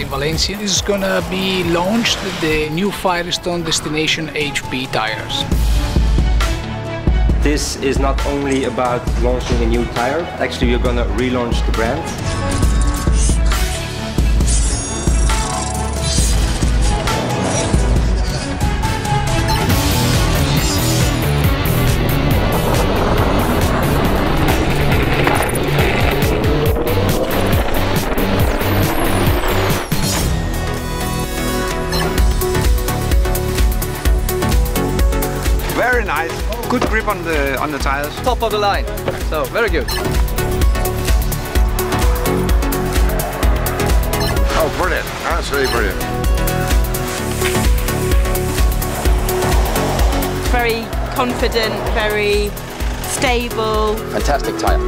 Valencia is gonna be launched the new Firestone Destination HP tires. This is not only about launching a new tire, actually we're gonna relaunch the brand. Very nice. Good grip on the on the tires. Top of the line. So very good. Oh, brilliant. Absolutely brilliant. Very confident, very stable. Fantastic tire.